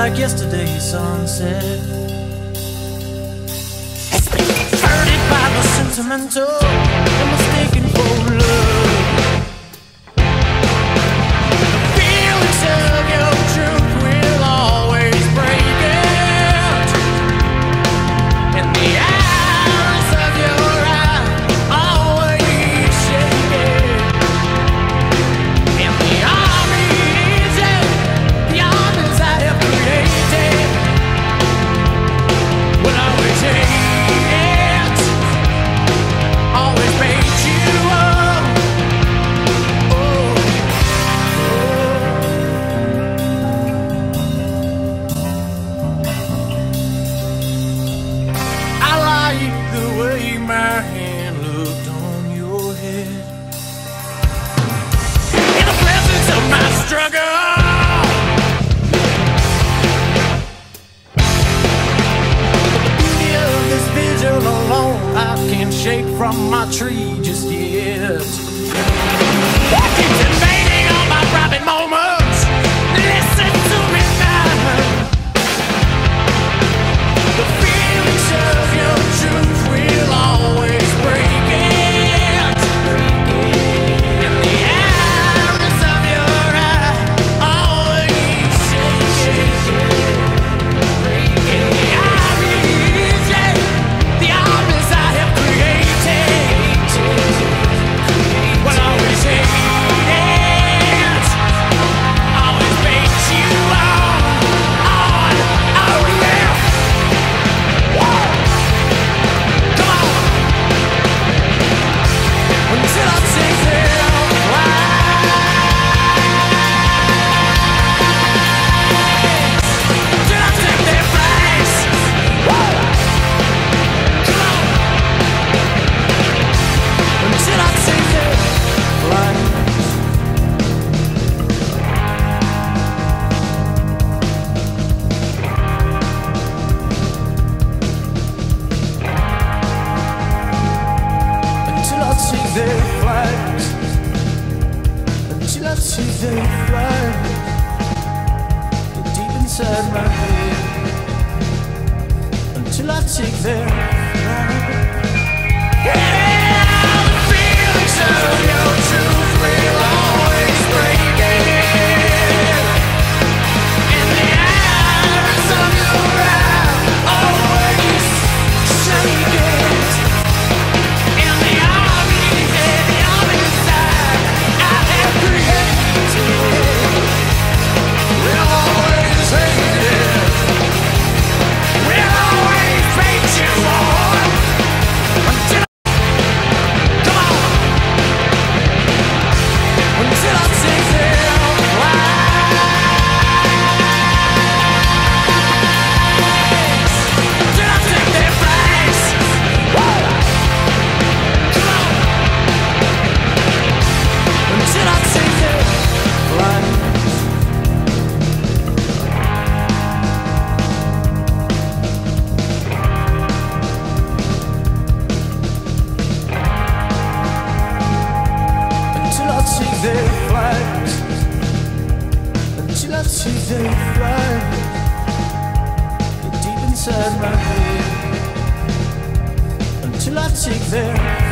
like yesterday's sunset. Hurted by the sentimental and mistaken for love. the way my hand looked on your head. In the presence of my struggle. season flood deep inside my head until I take their flight. sees it flies. Until I sees it flies. Deep inside my head. Until I sees it